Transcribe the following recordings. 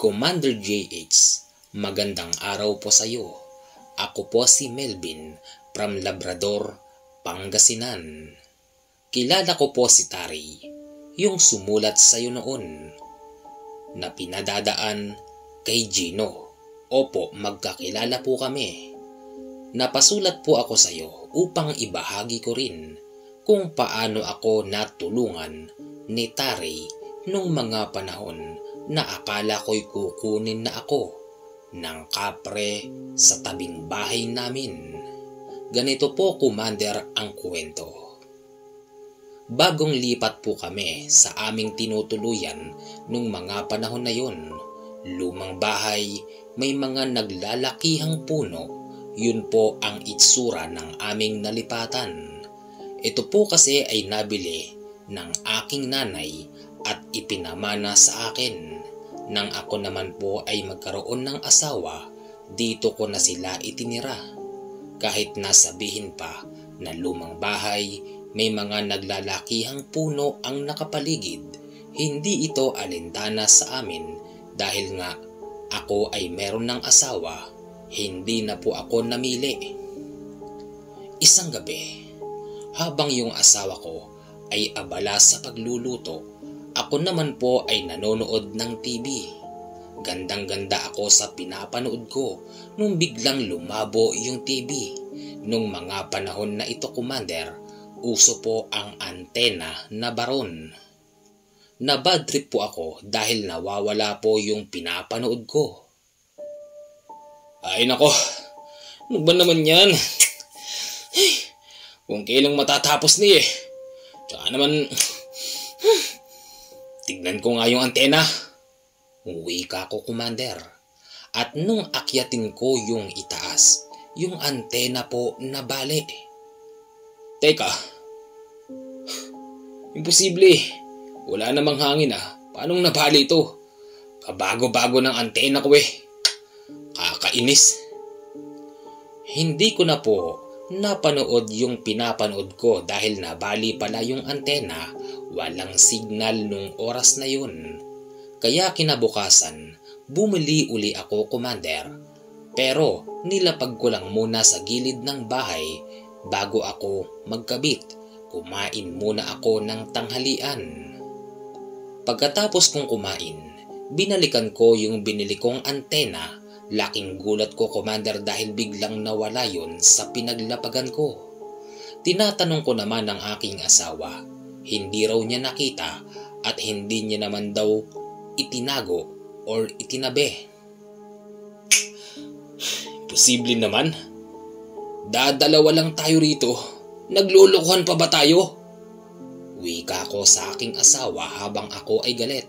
Commander JH, magandang araw po sa iyo. Ako po si Melvin from Labrador, Pangasinan. Kilala ko po si Tari, yung sumulat sa iyo noon na pinadadaan kay Gino. Opo, magkakilala po kami. Napasulat po ako sa iyo upang ibahagi ko rin kung paano ako natulungan ni Tari nung mga panahon na akala ko'y kukunin na ako ng kapre sa tabing bahay namin. Ganito po, Commander, ang kwento. Bagong lipat po kami sa aming tinutuluyan nung mga panahon na yon. Lumang bahay, may mga naglalakihang puno. Yun po ang itsura ng aming nalipatan. Ito po kasi ay nabili ng aking nanay at ipinamana sa akin. Nang ako naman po ay magkaroon ng asawa, dito ko na sila itinira. Kahit nasabihin pa na lumang bahay, may mga naglalakihang puno ang nakapaligid, hindi ito alintana sa amin dahil nga ako ay meron ng asawa, hindi na po ako namili. Isang gabi, habang yung asawa ko ay abala sa pagluluto, ako naman po ay nanonood ng TV. Gandang-ganda ako sa pinapanood ko nung biglang lumabo yung TV. Nung mga panahon na ito, Commander, uso po ang antena na baron. Nabad po ako dahil nawawala po yung pinapanood ko. Ay nako, ano ba naman yan? Kung kailang matatapos ni eh. Tsaka naman, Tignan ko nga yung antena. Uwi ka ko, Commander. At nung akyatin ko yung itaas, yung antena po nabali. Teka, imposible. Wala namang hangin ah. Paanong nabali ito? Kabago-bago ng antena ko eh. Kakainis. Hindi ko na po napanood yung pinapanood ko dahil nabali pala yung antena Walang signal nung oras na yun. Kaya kinabukasan, bumili uli ako, Commander. Pero nilapag ko lang muna sa gilid ng bahay bago ako magkabit. Kumain muna ako ng tanghalian. Pagkatapos kong kumain, binalikan ko yung binili kong antena. Laking gulat ko, Commander, dahil biglang nawala yon sa pinaglapagan ko. Tinatanong ko naman ang aking asawa hindi raw niya nakita at hindi niya naman daw itinago or itinabi. Posible naman. Dadalawa lang tayo rito. Naglulukuhan pa ba tayo? Wika ko sa aking asawa habang ako ay galit.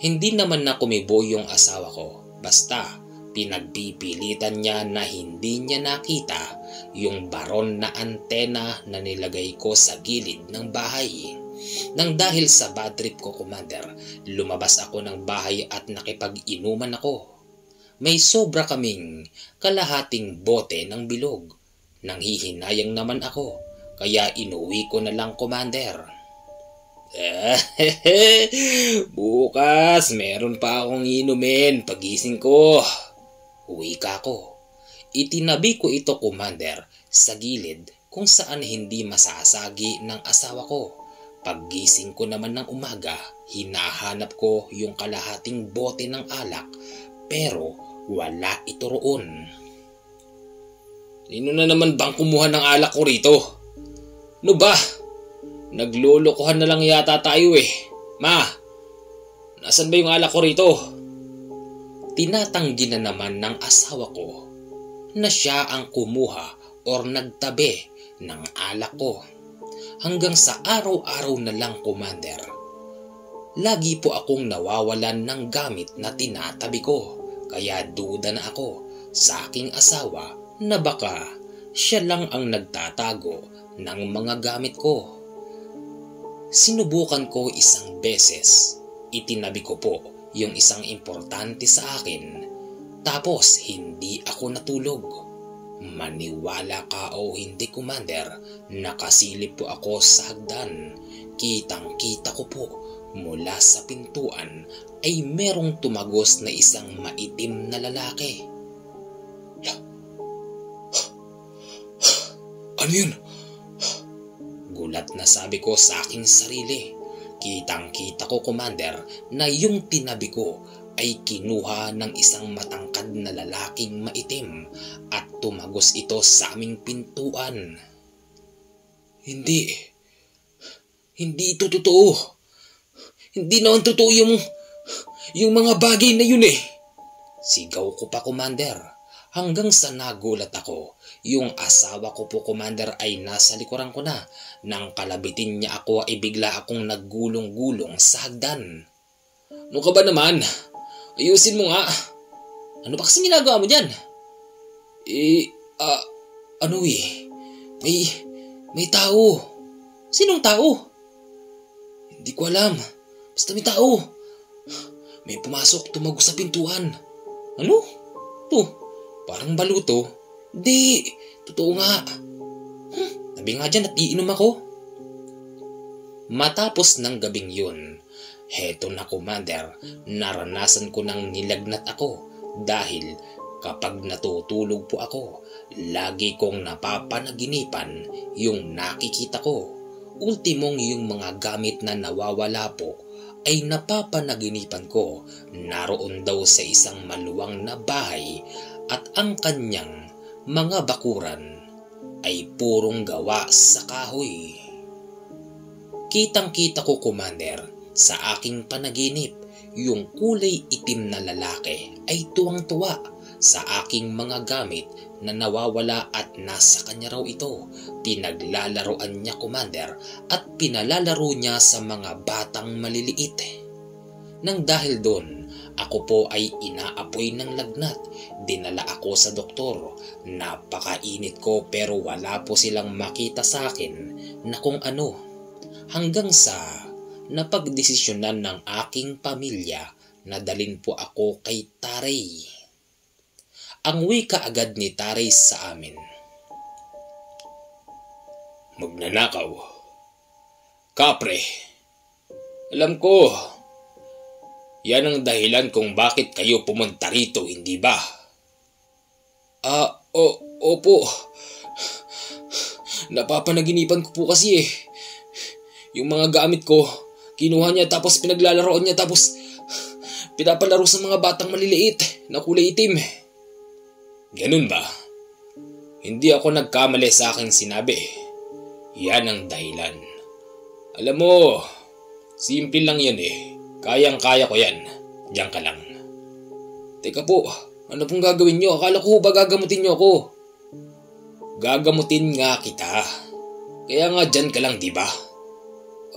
Hindi naman na kumibo yung asawa ko. Basta pinagpipilitan niya na hindi niya nakita yung baron na antena na nilagay ko sa gilid ng bahay. Nang dahil sa bad trip ko, Commander, lumabas ako ng bahay at nakipag-inuman ako. May sobra kaming kalahating bote ng bilog. Nang hihinayang naman ako, kaya inuwi ko na lang, Commander. Bukas, meron pa akong inumin pagising ko. Uwi ka ko. Itinabi ko ito, Commander, sa gilid kung saan hindi masasagi ng asawa ko. Paggising ko naman ng umaga, hinahanap ko yung kalahating bote ng alak pero wala ito roon. Sino na naman bang kumuha ng alak ko rito? No ba? Naglulukuhan na lang yata tayo eh. Ma, nasan ba yung alak ko rito? tinatanggi na naman ng asawa ko na siya ang kumuha or nagtabi ng alak ko. Hanggang sa araw-araw na lang, Commander. Lagi po akong nawawalan ng gamit na tinatabi ko. Kaya duda na ako sa aking asawa na baka siya lang ang nagtatago ng mga gamit ko. Sinubukan ko isang beses. Itinabi ko po yung isang importante sa akin. Tapos hindi ako natulog. Maniwala ka o hindi, Commander, nakasilip po ako sa hagdan. Kitang kita ko po Mula sa pintuan ay merong tumagos na isang maitim na lalaki. Ano yun? Gulat na sabi ko sa aking sarili. Kitang kita ko, Commander, na yung tinabi ko ay kinuha ng isang matangkad na lalaking maitim at tumagos ito sa aming pintuan. Hindi. Hindi ito totoo. Hindi naman totoo yung, yung mga bagay na yun eh. Sigaw ko pa, Commander. Hanggang sa nagulat ako, yung asawa ko po, Commander, ay nasa likuran ko na. Nang kalabitin niya ako ay bigla akong naggulong-gulong sa hagdan. Ano ka ba naman? Ayusin mo nga. Ano ba kasing ginagawa mo dyan? Eh, ah, uh, ano eh? May, may tao. Sinong tao? Hindi ko alam. Basta may tao. May pumasok, tumagos sa pintuan. Ano? To, Parang baluto. Di, totoo nga. Hmm, tabi nga dyan at iinom ako. Matapos ng gabing yun, heto na commander, naranasan ko nang nilagnat ako dahil kapag natutulog po ako, lagi kong napapanaginipan yung nakikita ko. Ultimong yung mga gamit na nawawala po ay napapanaginipan ko naroon daw sa isang maluwang na bahay at ang kanyang mga bakuran ay purong gawa sa kahoy. Kitang-kita ko, Commander, sa aking panaginip, yung kulay itim na lalaki ay tuwang-tuwa sa aking mga gamit na nawawala at nasa kanya raw ito. Pinaglalaroan niya, Commander, at pinalalaro niya sa mga batang maliliit. Nang dahil doon, ako po ay inaapoy ng lagnat. Dinala ako sa doktor. Napakainit ko pero wala po silang makita sa akin na kung ano. Hanggang sa napagdesisyonan ng aking pamilya na dalin po ako kay Taray. Ang wika agad ni Taray sa amin. Magnanakaw. Kapre. Alam ko, yan ang dahilan kung bakit kayo pumunta rito, hindi ba? Ah, o, opo. Napapanaginipan ko po kasi eh. Yung mga gamit ko, kinuha niya tapos pinaglalaroan niya tapos pinapalaro sa mga batang maliliit na kulay itim. Ganun ba? Hindi ako nagkamali sa aking sinabi. Yan ang dahilan. Alam mo, simple lang yan eh. Kayang-kaya ko yan. Diyan ka lang. Teka po, ano pong gagawin nyo? Akala ko ba gagamutin nyo ako? Gagamutin nga kita. Kaya nga dyan ka lang, di ba?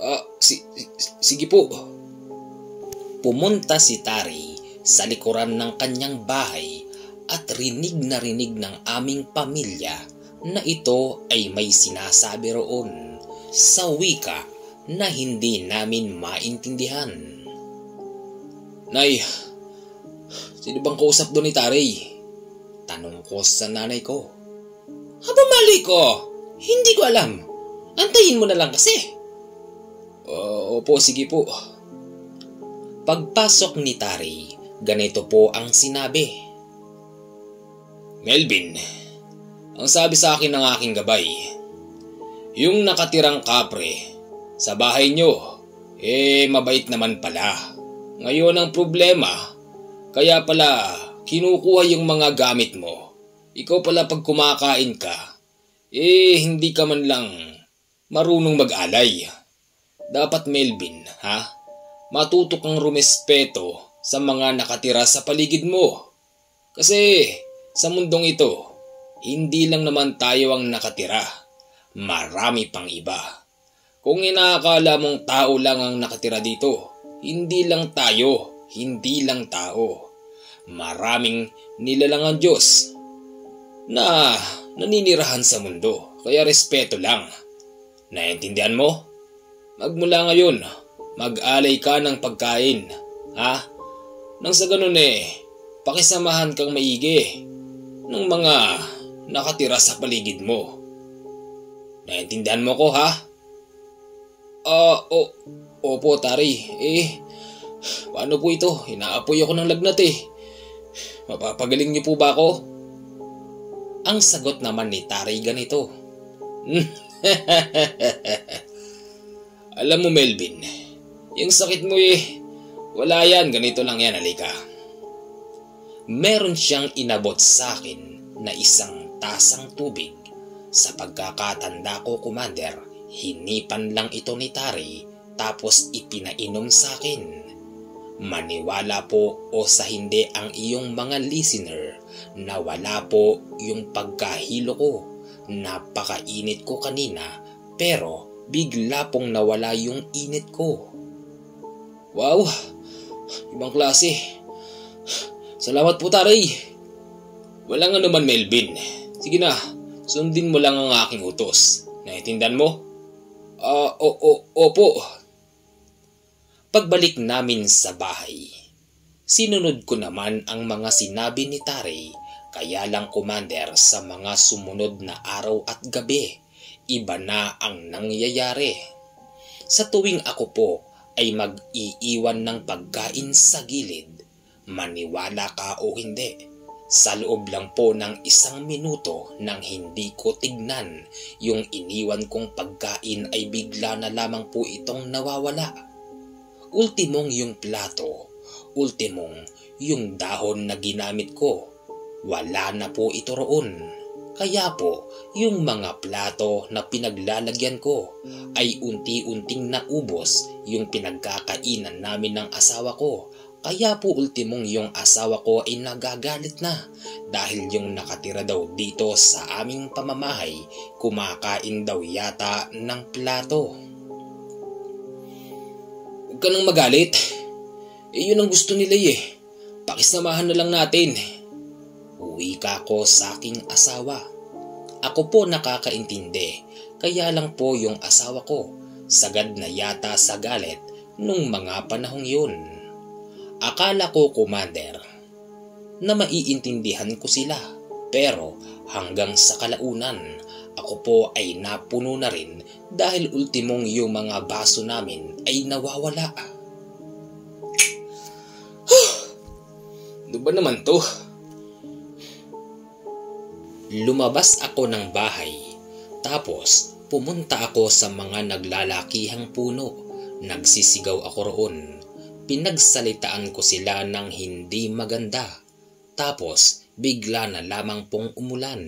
Ah, si, si, sige po. Pumunta si Tari sa likuran ng kanyang bahay at rinig na rinig ng aming pamilya na ito ay may sinasabi roon sa wika na hindi namin maintindihan. Nay, sino bang kausap doon ni Taray? Tanong ko sa nanay ko. Haba mali ko, hindi ko alam. Antayin mo na lang kasi. Uh, opo, sige po. Pagpasok ni Tari, ganito po ang sinabi. Melvin, ang sabi sa akin ng aking gabay, yung nakatirang kapre sa bahay nyo, eh mabait naman pala. Ngayon ang problema, kaya pala kinukuha yung mga gamit mo. Ikaw pala pag kumakain ka, eh hindi ka man lang marunong mag-alay. Dapat Melvin, ha? Matuto kang rumespeto sa mga nakatira sa paligid mo. Kasi sa mundong ito, hindi lang naman tayo ang nakatira. Marami pang iba. Kung inaakala mong tao lang ang nakatira dito, hindi lang tayo, hindi lang tao. Maraming nilalang ang Diyos na naninirahan sa mundo. Kaya respeto lang. Naintindihan mo? Magmula ngayon, mag-alay ka ng pagkain. Ha? Nang sa ganun eh, pakisamahan kang maigi ng mga nakatira sa paligid mo. Naintindihan mo ko ha? Ah, uh, o, opo, Tari. Eh, paano po ito? Inaapoy ako ng lagnat eh. Mapapagaling niyo po ba ako? Ang sagot naman ni Tari ganito. Alam mo Melvin, yung sakit mo eh, wala yan, ganito lang yan, halika. Meron siyang inabot sa akin na isang tasang tubig. Sa pagkakatanda ko, Commander, hinipan lang ito ni Tari tapos ipinainom sa akin. Maniwala po o sa hindi ang iyong mga listener na wala po yung pagkahilo ko. Napakainit ko kanina pero bigla pong nawala yung init ko. Wow! Ibang klase. Salamat po taray. Walang anuman Melvin. Sige na, sundin mo lang ang aking utos. Naitindan mo? Ah, uh, o, o, opo. Pagbalik namin sa bahay, sinunod ko naman ang mga sinabi ni Tari kaya lang commander sa mga sumunod na araw at gabi, iba na ang nangyayari. Sa tuwing ako po ay mag-iiwan ng pagkain sa gilid, maniwala ka o hindi, sa loob lang po ng isang minuto nang hindi ko tignan, yung iniwan kong pagkain ay bigla na lamang po itong nawawala ultimong yung plato, ultimong yung dahon na ginamit ko. Wala na po ito roon. Kaya po, yung mga plato na pinaglalagyan ko ay unti-unting naubos yung pinagkakainan namin ng asawa ko. Kaya po ultimong yung asawa ko ay nagagalit na dahil yung nakatira daw dito sa aming pamamahay kumakain daw yata ng plato ka nang magalit. Eh, yun ang gusto nila eh. Pakisamahan na lang natin. Uwi ka ko sa aking asawa. Ako po nakakaintindi, kaya lang po yung asawa ko, sagad na yata sa galit nung mga panahong yun. Akala ko, Commander, na maiintindihan ko sila, pero hanggang sa kalaunan, ako po ay napuno na rin dahil ultimong yung mga baso namin ay nawawala. ano ba naman to? Lumabas ako ng bahay tapos pumunta ako sa mga naglalakihang puno. Nagsisigaw ako roon. Pinagsalitaan ko sila ng hindi maganda. Tapos bigla na lamang pong umulan.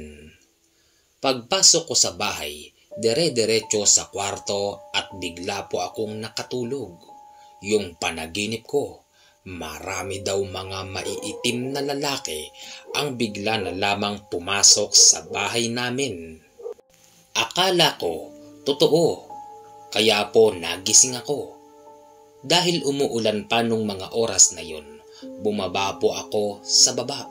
Pagpasok ko sa bahay, dere-derecho sa kwarto at bigla po akong nakatulog. Yung panaginip ko, marami daw mga maiitim na lalaki ang bigla na lamang pumasok sa bahay namin. Akala ko, totoo, kaya po nagising ako. Dahil umuulan pa nung mga oras na yun, bumaba po ako sa baba.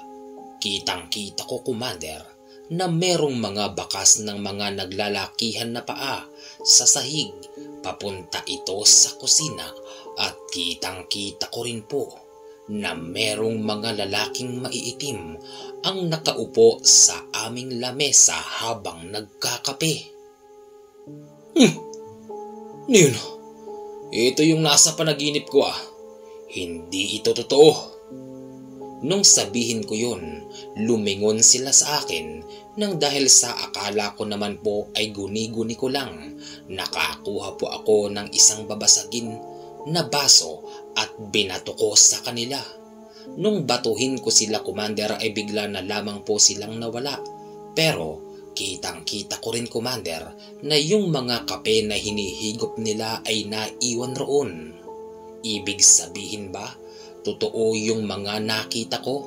Kitang kita ko, Commander, na merong mga bakas ng mga naglalakihan na paa sa sahig. Papunta ito sa kusina at kitang kita ko rin po na merong mga lalaking maiitim ang nakaupo sa aming lamesa habang nagkakape. Hmm, Nino, ito yung nasa panaginip ko ah. Hindi ito totoo. Nung sabihin ko yun, lumingon sila sa akin nang dahil sa akala ko naman po ay guni-guni ko lang. Nakakuha po ako ng isang babasagin na baso at binato ko sa kanila. Nung batuhin ko sila commander ay bigla na lamang po silang nawala. Pero kitang kita ko rin commander na yung mga kape na hinihigop nila ay naiwan roon. Ibig sabihin ba Totoo yung mga nakita ko.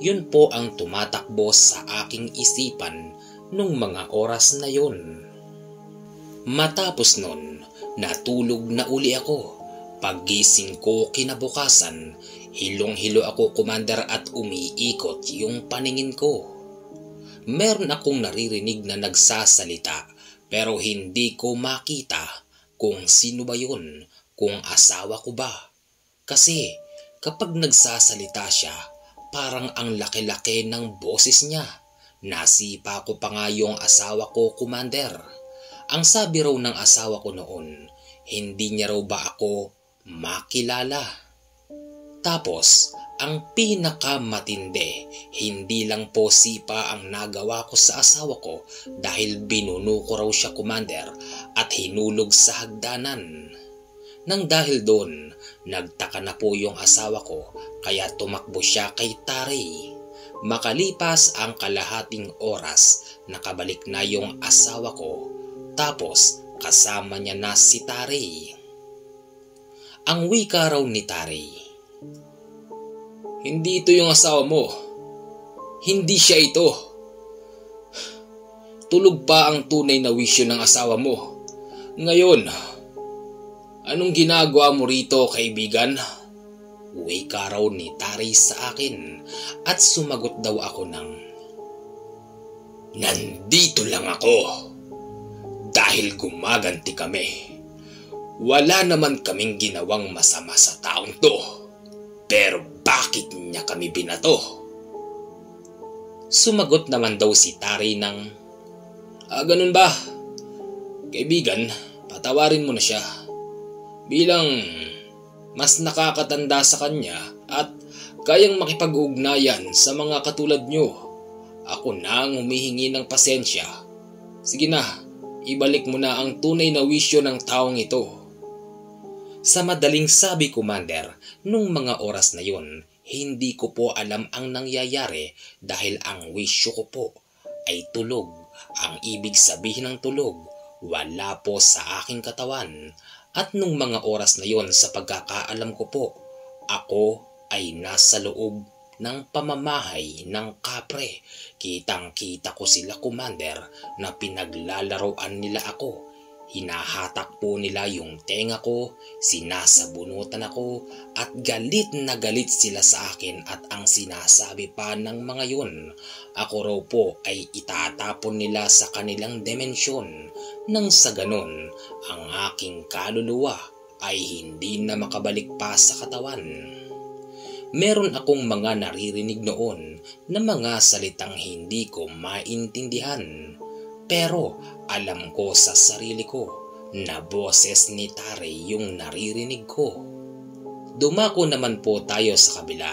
Yun po ang tumatakbo sa aking isipan nung mga oras na yun. Matapos nun, natulog na uli ako. Paggising ko kinabukasan, hilong-hilo ako commander at umiikot yung paningin ko. Meron akong naririnig na nagsasalita pero hindi ko makita kung sino ba yun, kung asawa ko ba. Kasi Kapag nagsasalita siya, parang ang laki-laki ng boses niya. Nasipa ko pa nga yung asawa ko, Commander. Ang sabi raw ng asawa ko noon, hindi niya raw ba ako makilala. Tapos, ang pinakamatindi, hindi lang po sipa ang nagawa ko sa asawa ko dahil binuno ko raw siya commander at hinulog sa hagdanan. Nang dahil doon, nagtaka na po yung asawa ko kaya tumakbo siya kay Tari. Makalipas ang kalahating oras, nakabalik na yung asawa ko. Tapos, kasama niya na si Tari. Ang wika raw ni Tari, hindi ito yung asawa mo. Hindi siya ito. Tulog pa ang tunay na wisyo ng asawa mo. Ngayon, anong ginagawa mo rito, kaibigan? Uwi ka raw ni Tari sa akin at sumagot daw ako ng Nandito lang ako dahil gumaganti kami. Wala naman kaming ginawang masama sa taong to. Pero bakit niya kami binato? Sumagot naman daw si Tari ng, Ah, ganun ba? Kaibigan, patawarin mo na siya. Bilang mas nakakatanda sa kanya at kayang makipag-ugnayan sa mga katulad nyo. Ako na ang humihingi ng pasensya. Sige na, ibalik mo na ang tunay na wisyo ng taong ito. Sa madaling sabi, Commander, nung mga oras na yun, hindi ko po alam ang nangyayari dahil ang wisyo ko po ay tulog. Ang ibig sabihin ng tulog, wala po sa aking katawan. At nung mga oras na yon sa pagkakaalam ko po, ako ay nasa loob ng pamamahay ng kapre. Kitang kita ko sila, Commander, na pinaglalaroan nila ako Hinahatak po nila yung tenga ko, sinasabunutan ako at galit na galit sila sa akin at ang sinasabi pa ng mga yun, ako raw po ay itatapon nila sa kanilang dimensyon nang sa ganon ang aking kaluluwa ay hindi na makabalik pa sa katawan. Meron akong mga naririnig noon na mga salitang hindi ko maintindihan pero alam ko sa sarili ko na boses ni Tare yung naririnig ko. Dumako naman po tayo sa kabila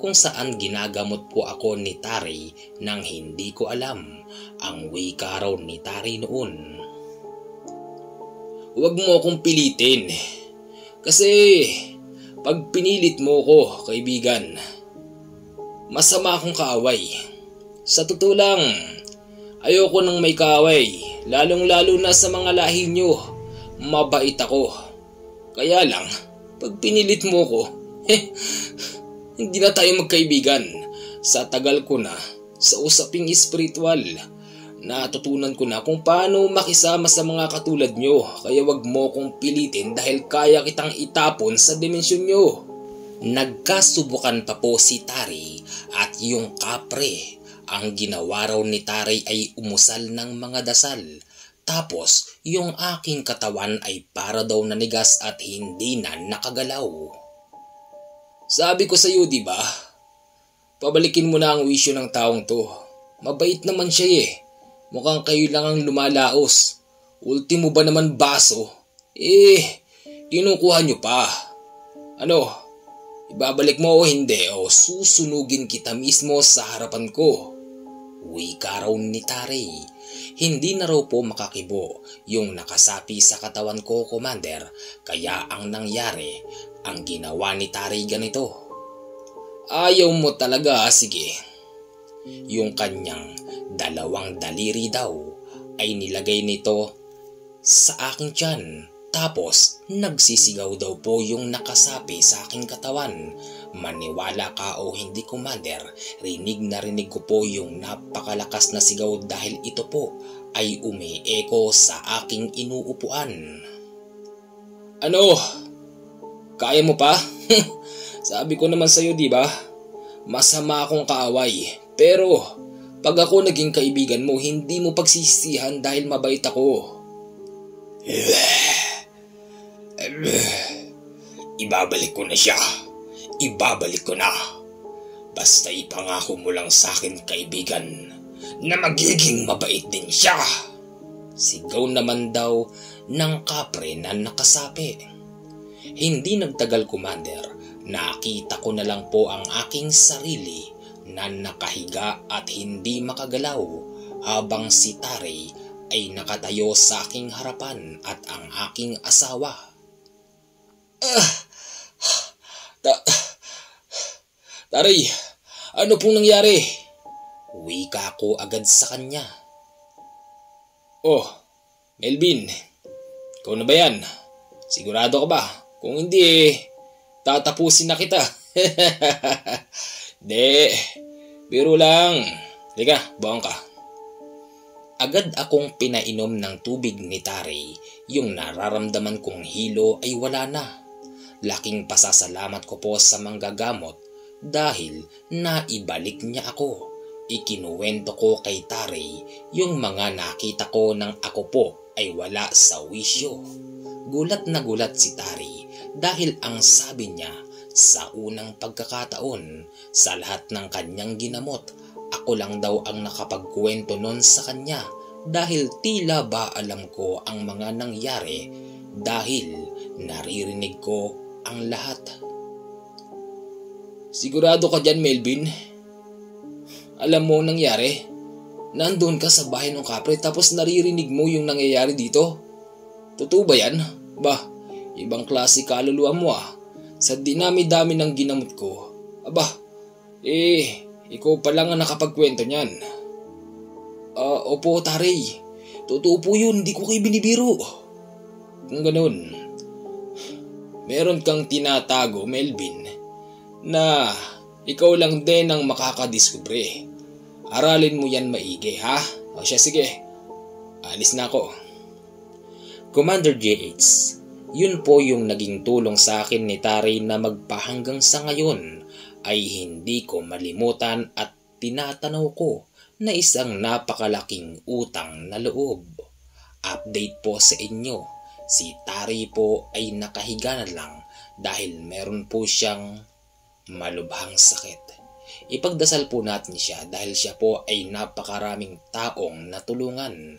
kung saan ginagamot po ako ni Tare nang hindi ko alam ang wika raw ni Tare noon. Huwag mo akong pilitin kasi pag pinilit mo ko, kaibigan, masama akong kaaway. Sa totoo lang, Ayoko nang may kaaway, lalong-lalo na sa mga lahi nyo. Mabait ako. Kaya lang, pag pinilit mo ko, eh, hindi na tayo magkaibigan. Sa tagal ko na, sa usaping espiritual, natutunan ko na kung paano makisama sa mga katulad nyo. Kaya wag mo kong pilitin dahil kaya kitang itapon sa dimensyon nyo. Nagkasubukan pa po si Tari at yung kapre ang ginawa raw ni Taray ay umusal ng mga dasal. Tapos, yung aking katawan ay para daw nanigas at hindi na nakagalaw. Sabi ko sa iyo, di ba? Pabalikin mo na ang wisyo ng taong to. Mabait naman siya eh. Mukhang kayo lang ang lumalaos. Ultimo ba naman baso? Eh, kinukuha nyo pa. Ano, ibabalik mo o hindi o susunugin kita mismo sa harapan ko. Wika raw ni Tarey. Hindi na raw po makakibo yung nakasapi sa katawan ko, Commander. Kaya ang nangyari, ang ginawa ni Tarey ganito. Ayaw mo talaga, sige. Yung kanyang dalawang daliri daw ay nilagay nito sa aking tiyan tapos, nagsisigaw daw po yung nakasapi sa aking katawan. Maniwala ka o hindi, Commander, rinig na rinig ko po yung napakalakas na sigaw dahil ito po ay umi-echo sa aking inuupuan. Ano? Kaya mo pa? Sabi ko naman sa'yo, di ba? Masama akong kaaway. Pero, pag ako naging kaibigan mo, hindi mo pagsisihan dahil mabait ako. Ibabalik ko na siya. Ibabalik ko na. Basta ipangako mo lang sa akin, kaibigan, na magiging mabait din siya. Sigaw naman daw ng kapre na nakasapi. Hindi nagtagal, Commander. Nakita ko na lang po ang aking sarili na nakahiga at hindi makagalaw habang si Tari ay nakatayo sa aking harapan at ang aking asawa. Ah! Ta Tari, ano pong nangyari? Wika ko agad sa kanya. Oh, Melvin, ikaw na ba yan? Sigurado ka ba? Kung hindi, tatapusin na kita. De, biro lang. Liga, buwang ka. Agad akong pinainom ng tubig ni Tari. Yung nararamdaman kong hilo ay wala na. Laking pasasalamat ko po sa manggagamot dahil naibalik niya ako. Ikinuwento ko kay Tari yung mga nakita ko ng ako po ay wala sa wisyo. Gulat na gulat si Tari dahil ang sabi niya sa unang pagkakataon sa lahat ng kanyang ginamot ako lang daw ang nakapagkwento nun sa kanya dahil tila ba alam ko ang mga nangyari dahil naririnig ko ang lahat. Sigurado ka dyan, Melvin? Alam mo ang nangyari? Nandun ka sa bahay ng kapre tapos naririnig mo yung nangyayari dito? Totoo ba yan? Ba, ibang klase kaluluwa mo ah. Sa dinami-dami ng ginamot ko. Aba, eh, ikaw pa lang ang nakapagkwento niyan. Uh, opo, taray. Totoo po yun, hindi ko kayo binibiro. Kung ganun, meron kang tinatago, Melvin, na ikaw lang din ang makakadiskubre. Aralin mo yan maigi, ha? O siya, sige. Alis na ako. Commander JH, yun po yung naging tulong sa akin ni Tari na magpahanggang sa ngayon ay hindi ko malimutan at tinatanaw ko na isang napakalaking utang na loob. Update po sa inyo, si Tari po ay nakahiga na lang dahil meron po siyang malubhang sakit. Ipagdasal po natin siya dahil siya po ay napakaraming taong natulungan.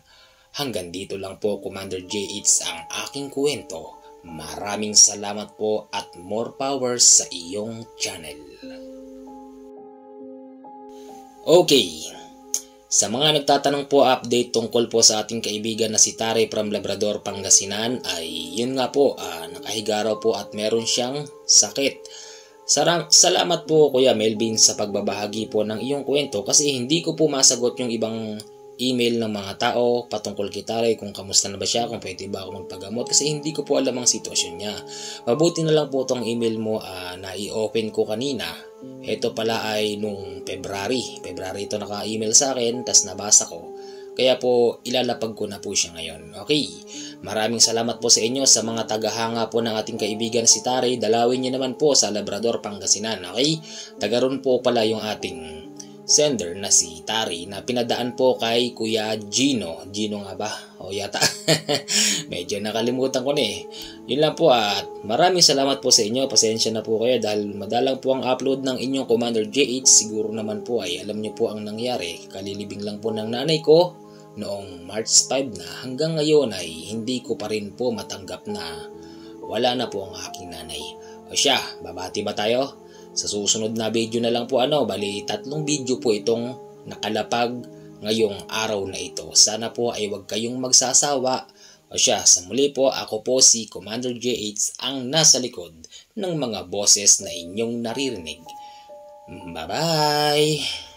Hanggang dito lang po Commander JH ang aking kwento Maraming salamat po at more power sa iyong channel. Okay, sa mga nagtatanong po update tungkol po sa ating kaibigan na si Tare from Labrador, Pangasinan ay yun nga po, uh, nakahiga raw po at meron siyang sakit. Sarang, salamat po Kuya Melvin sa pagbabahagi po ng iyong kwento kasi hindi ko po masagot yung ibang email ng mga tao patungkol kay Taray kung kamusta na ba siya, kung pwede ba ako magpagamot kasi hindi ko po alam ang sitwasyon niya. Mabuti na lang po tong email mo uh, na i-open ko kanina. Ito pala ay nung February. February ito naka-email sa akin, tas nabasa ko. Kaya po ilalapag ko na po siya ngayon. Okay, maraming salamat po sa inyo sa mga tagahanga po ng ating kaibigan si Taray. Dalawin niyo naman po sa Labrador, Pangasinan. Okay, taga po pala yung ating sender na si Tari na pinadaan po kay Kuya Gino. Gino nga ba? O yata. Medyo nakalimutan ko na eh. Yun lang po at maraming salamat po sa inyo. Pasensya na po kayo dahil madalang po ang upload ng inyong Commander JH. Siguro naman po ay alam niyo po ang nangyari. Kalilibing lang po ng nanay ko noong March 5 na hanggang ngayon ay hindi ko pa rin po matanggap na wala na po ang aking nanay. O siya, babati ba tayo? Sa susunod na video na lang po ano, bali tatlong video po itong nakalapag ngayong araw na ito. Sana po ay huwag kayong magsasawa. O siya, sa muli po, ako po si Commander JH ang nasa likod ng mga boses na inyong naririnig. Bye-bye!